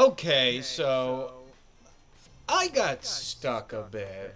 Okay, so I got stuck a bit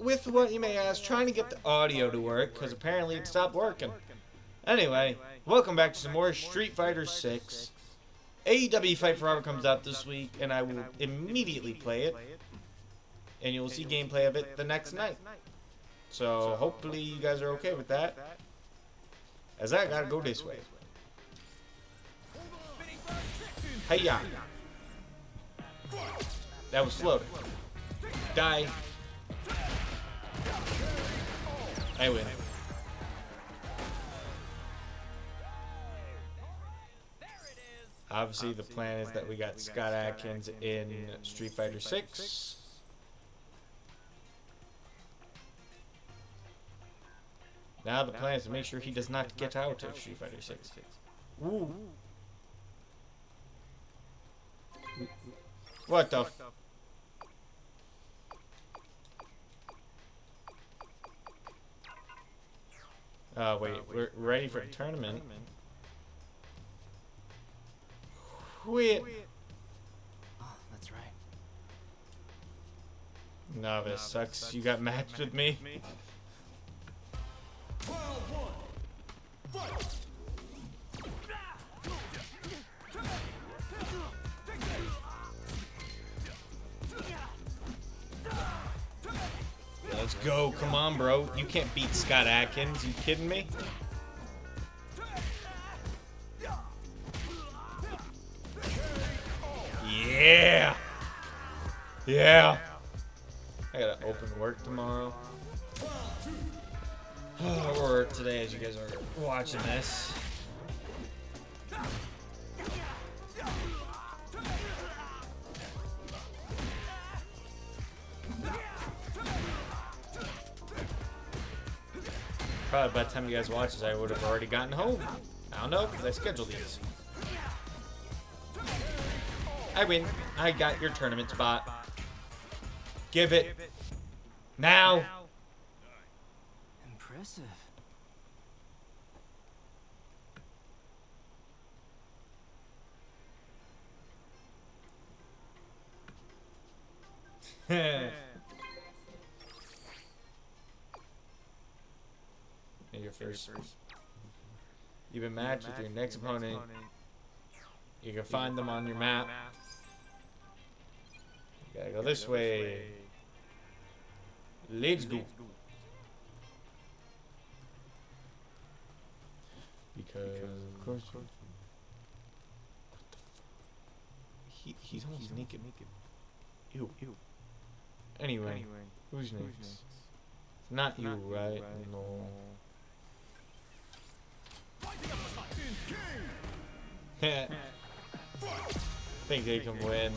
with what you may ask, trying to get the audio to work because apparently it stopped working. Anyway, welcome back to some more Street Fighter 6. AEW Fight Forever comes out this week, and I will immediately play it, and you will see gameplay of it the next night. So hopefully you guys are okay with that, as I gotta go this way. Hey ya! That was slow. Die. I win. Obviously, the plan is that we got Scott Atkins in Street Fighter 6. Now the plan is to make sure he does not get out of Street Fighter 6. Ooh. What the? Uh, wait, we're ready for the tournament. Quit. Oh, that's right. Novice sucks. You got matched with me. Let's go. Come on, bro. You can't beat Scott Atkins. You kidding me? Yeah. Yeah. I gotta open work tomorrow. or today as you guys are watching this. Probably by the time you guys watch this, I would have already gotten home. I don't know, because I scheduled these. I win. I got your tournament spot. Give it. Now. Impressive. You're first. You've been matched with your next opponent. You can find them on your map. You gotta go this way. Let's go. Because of course. He he's almost naked. naked. Ew. Ew. Anyway, who's next? Not you, right? No. Think they can win.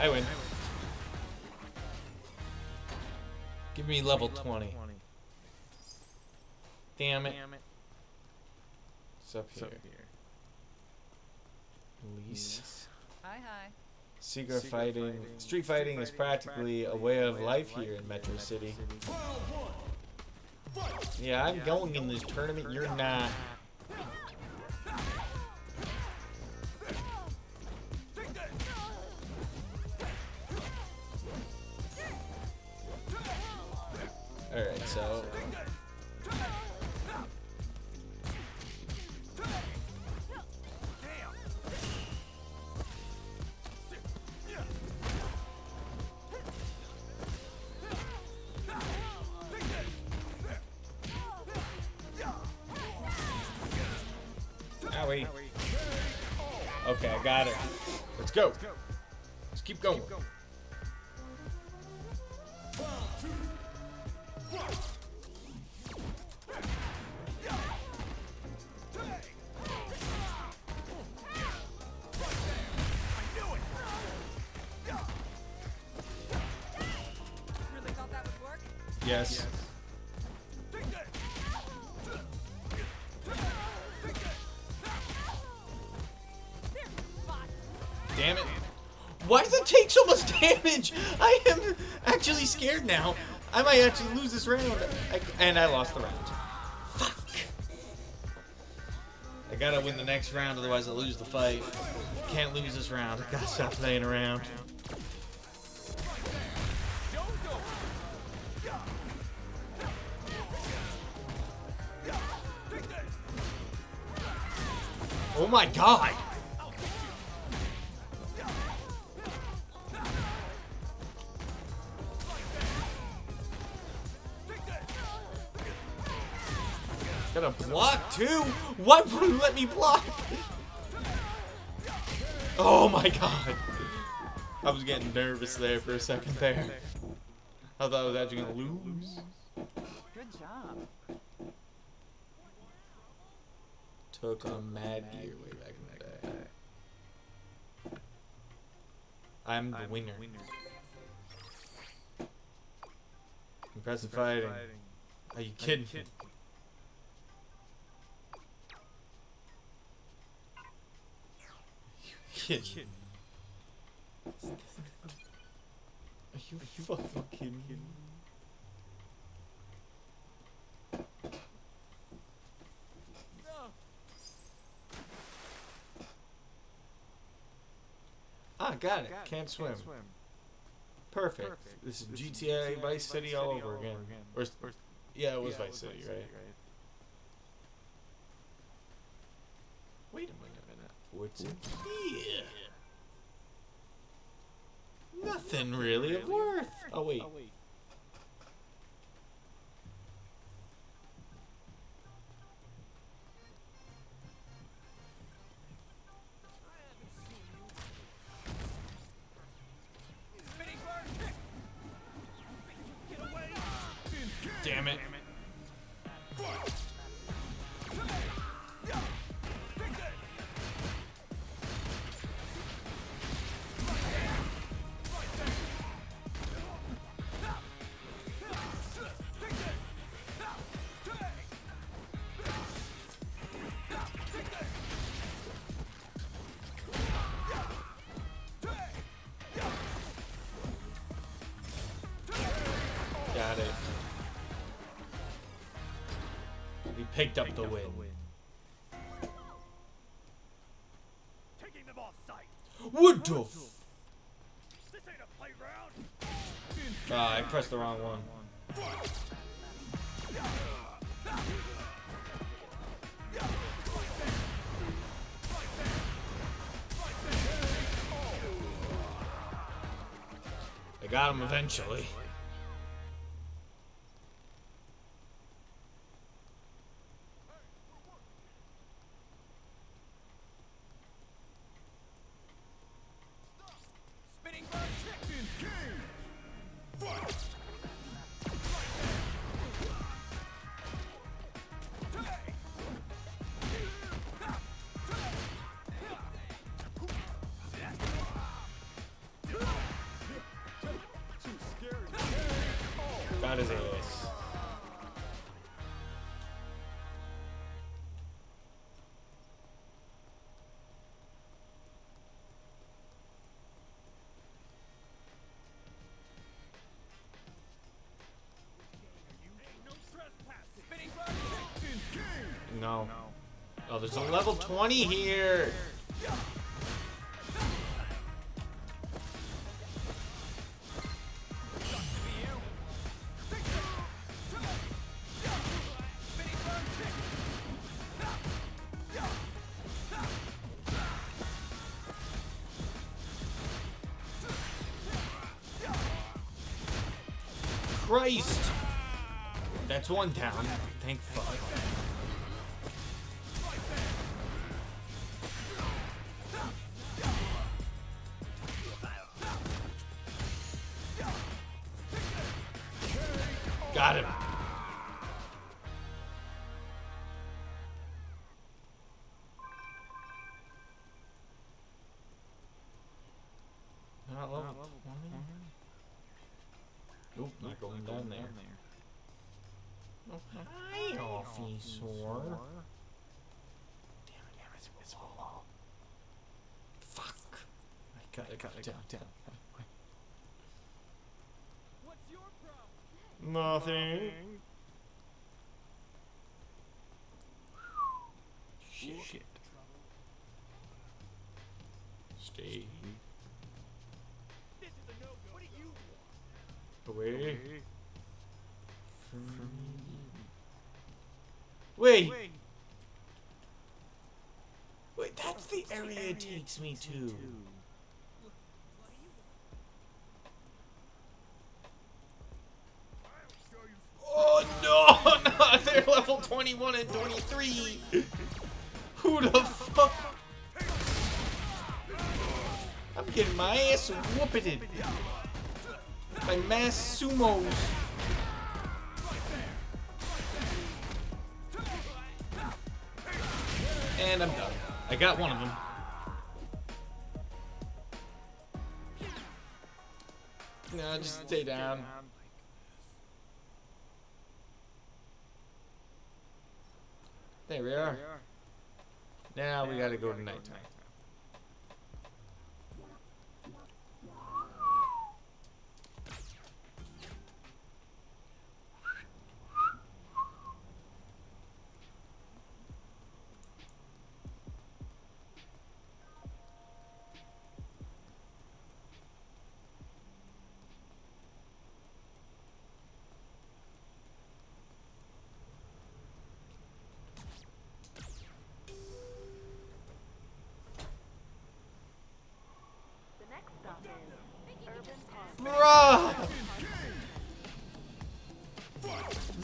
I win. Give me level 20. Damn it. It's up here. Elise. Hi, hi. Secret fighting. Street fighting is practically a way of life here in Metro City. Yeah, I'm going in this tournament. You're not. Alright, so. Got it. Let's go. Let's keep going. Really thought that? Yes. Damn it. Why does it take so much damage? I am actually scared now. I might actually lose this round. I, and I lost the round. Fuck. I gotta win the next round, otherwise I lose the fight. Can't lose this round. I gotta stop playing around. Oh my god! Gotta block too? Why wouldn't you let me block? Oh my god. I was getting nervous there for a second there. I thought I was actually gonna lose. Good job. Took on Mad Gear way back in the day. I'm the winner. Impressive fighting. Are you kidding me? Kidding me? Are you fucking kidding me? Ah, got it. Can't swim. Perfect. This is GTA Vice City all over again. Or, s- yeah, it was Vice City, right? right? Wait a minute. What's in here? Nothing really of worth. Oh wait. Picked up the win. Taking them off site. What the This ain't a playground. Ah, I pressed the wrong one. I got him eventually. No. Oh, there's a level 20 here. Christ! That's one down. going down there. Hi, officer. Damn it, damn it, it's a wall. Fuck. I got it! Got it! down, down. What's your problem? Nothing. Shit. Shit. Stay. This is a no-go. What do you want? Away. It takes me to. Oh no, no, they're level 21 and 23. Who the fuck? I'm getting my ass whooped by mass sumos. And I'm done. I got one of them. No, just stay down. There we are. Now we gotta go to nighttime.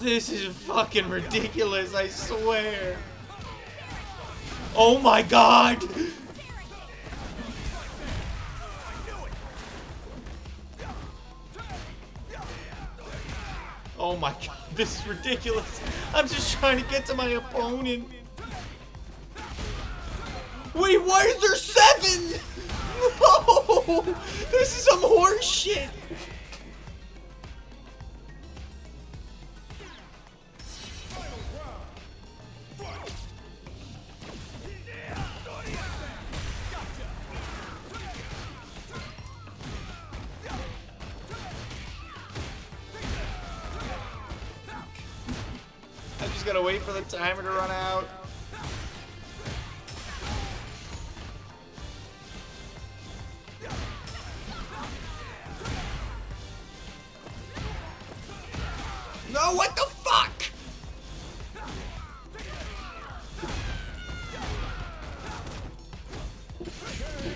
This is fucking ridiculous, I swear. Oh my god! Oh my god, this is ridiculous. I'm just trying to get to my opponent. Wait, why is there seven? No! This is some horse shit! Timer to run out. No, what the fuck?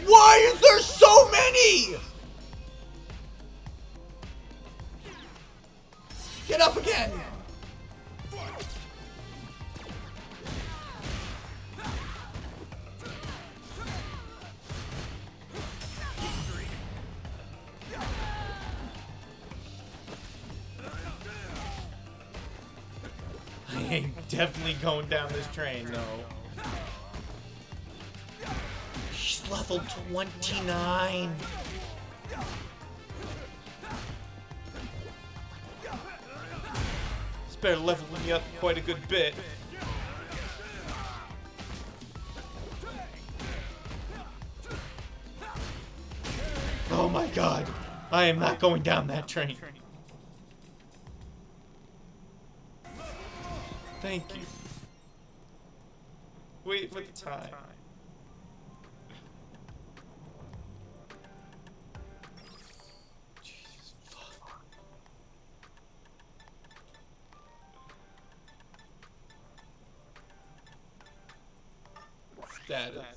Why is there so many? Definitely going down this train, no. She's level 29. This better level me up quite a good bit. Oh my god. I am not going down that train. Thank you. Wait for the time. Status.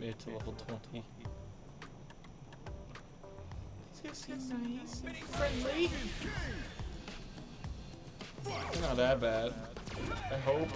Made it to level 20. These guys seem nice and friendly. They're not that bad. I hope.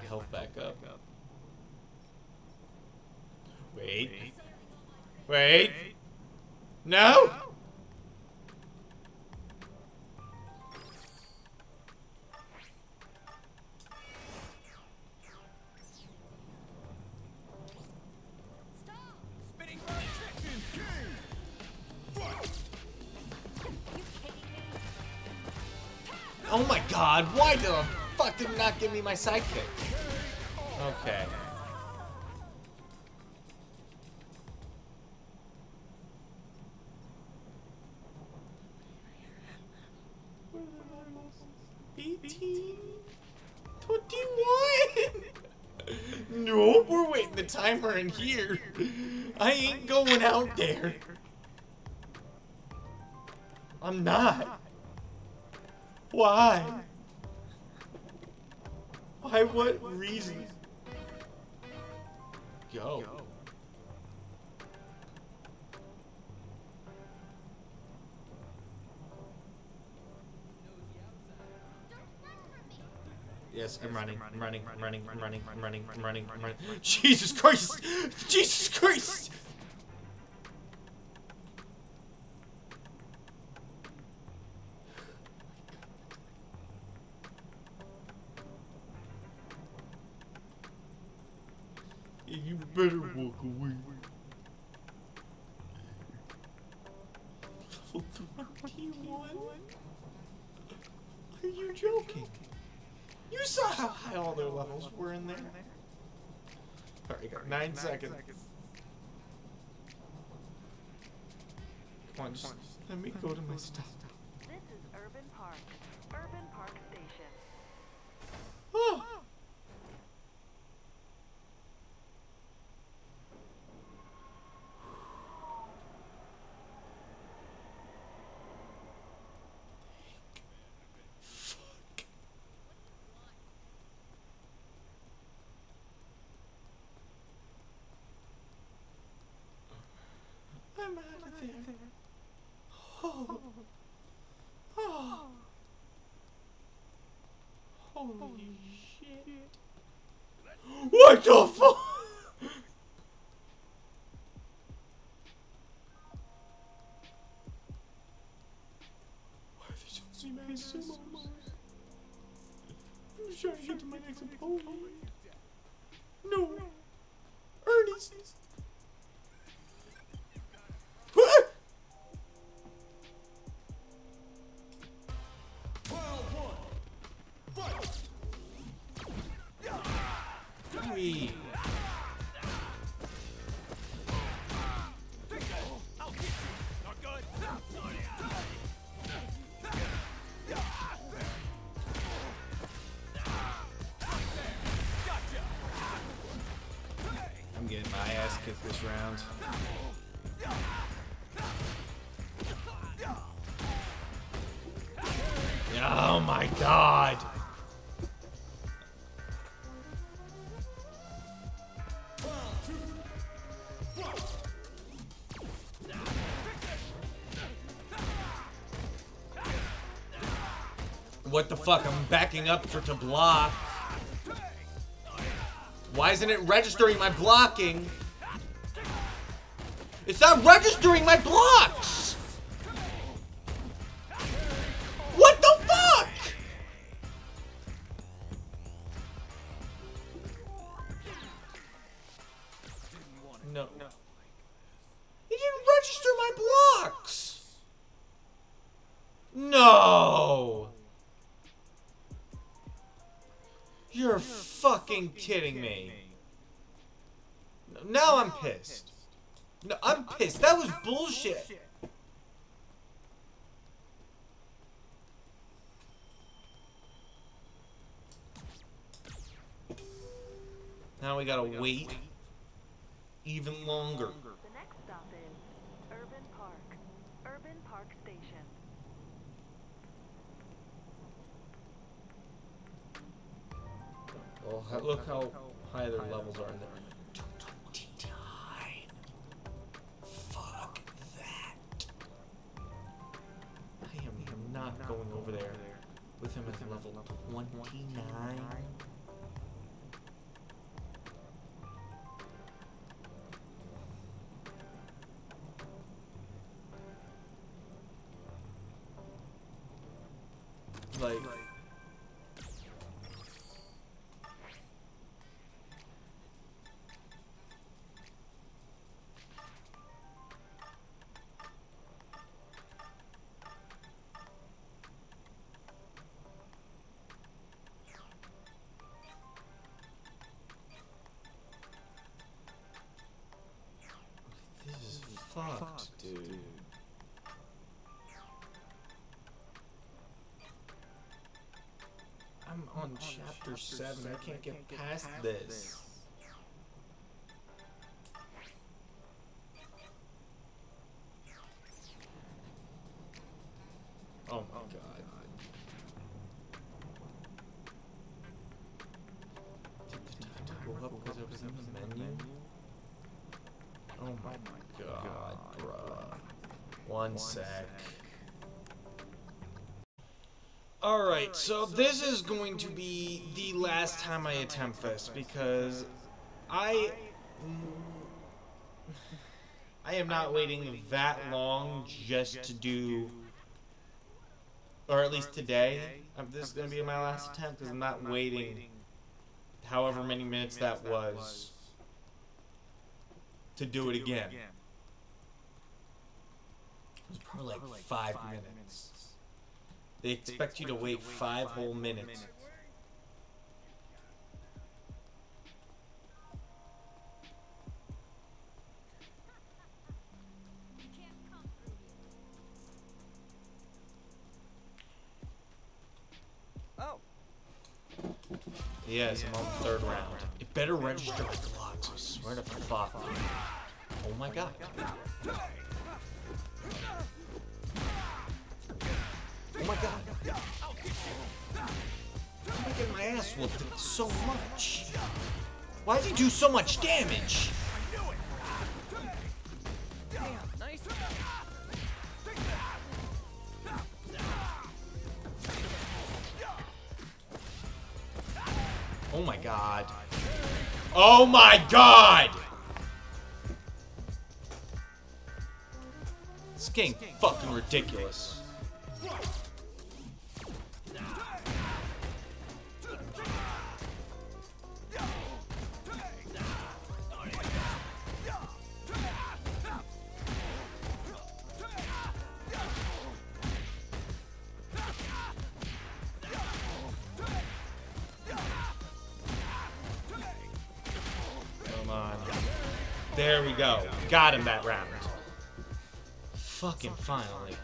My health back up. Wait. Wait. No! Oh my god, why the fuck did it not give me my sidekick? Okay. Eighteen? Twenty-one? No, we're waiting the timer in here. I ain't going out there. I'm not. Why? Why what reason? Go. Yes, I'm running, I'm running, I'm running, I'm running, I'm running, I'm running, I'm running. Jesus Christ! Jesus Christ! Walk away. Level 21? Are you joking? You saw how high all their levels were in there. Alright, got nine seconds. Come on, just let me go to my stuff. This is Urban Park. Urban Park Station. Oh. Fuck. I'm out of there. Oh. Oh. Holy shit. What the fuck? Ass kicked this round. Oh my god! What the fuck? I'm backing up for to block. Why isn't it registering my blocking? Stop registering my blocks! What the fuck? No. no. He didn't register my blocks! No! You're, fucking, kidding, me. Now I'm pissed. No, I'm pissed. That was bullshit. Now we gotta wait even longer. The next stop is Urban Park. Urban Park Station. Oh, look how high their levels are in there. With him at level 29. On chapter 7. I can't get past this. This is going to be the last time I attempt this because I. I am not waiting that long just to do. Or at least today. This is going to be my last attempt because I'm not waiting however many minutes that was to do it again. It was probably like five minutes. They expect you to wait five whole minutes. Oh, Yes, I'm on the third round. It better register with blocks, I swear to fuck. Oh my god. My god. I'm my ass whooped so much. Why does he do so much damage? Oh my god. Oh my god! This game fucking ridiculous. Come on. There we go. Got him that round. Fucking finally.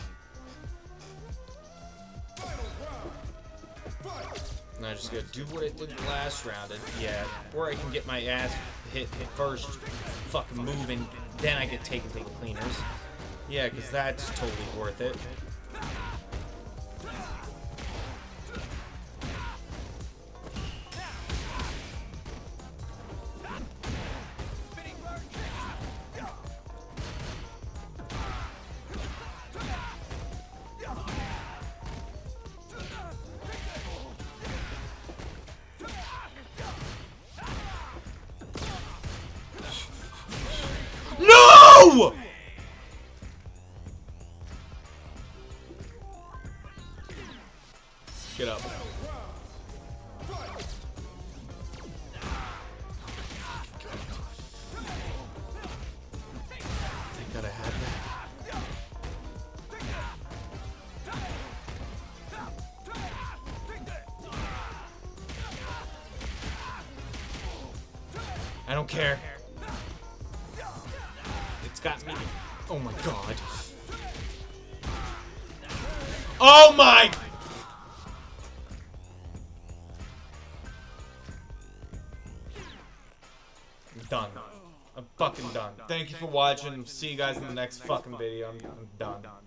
Now I just gotta do what I did last round, and yeah, where I can get my ass hit, hit first, fucking move, moving, then I get taken to the cleaners. Yeah, because that's totally worth it. Get up. Thank God I had that. don't care. It's got me. Oh my god. Oh my! Thank you for watching. See you guys in the next fucking video. I'm, I'm done.